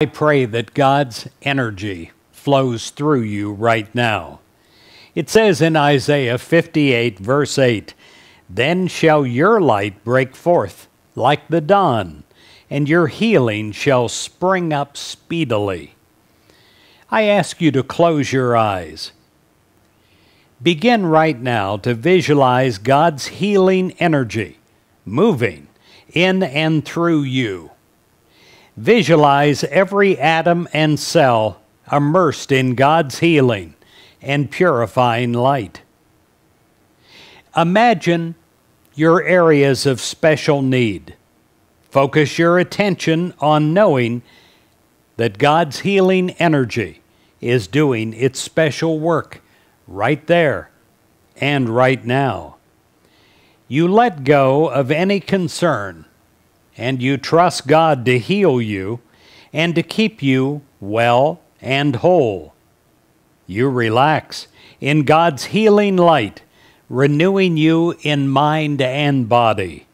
I pray that God's energy flows through you right now. It says in Isaiah 58, verse 8, Then shall your light break forth like the dawn, and your healing shall spring up speedily. I ask you to close your eyes. Begin right now to visualize God's healing energy moving in and through you. Visualize every atom and cell immersed in God's healing and purifying light. Imagine your areas of special need. Focus your attention on knowing that God's healing energy is doing its special work right there and right now. You let go of any concern and you trust God to heal you and to keep you well and whole. You relax in God's healing light, renewing you in mind and body.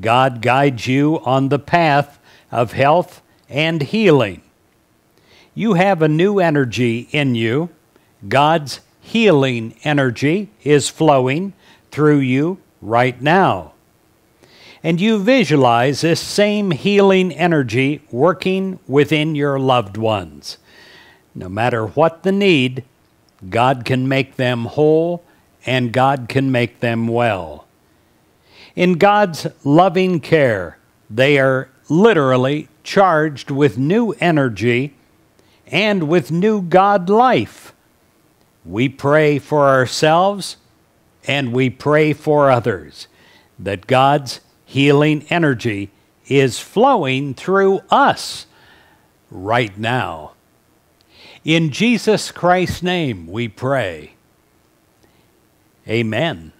God guides you on the path of health and healing. You have a new energy in you. God's healing energy is flowing through you right now. And you visualize this same healing energy working within your loved ones. No matter what the need, God can make them whole and God can make them well. In God's loving care, they are literally charged with new energy and with new God life. We pray for ourselves and we pray for others that God's healing energy is flowing through us right now. In Jesus Christ's name we pray. Amen.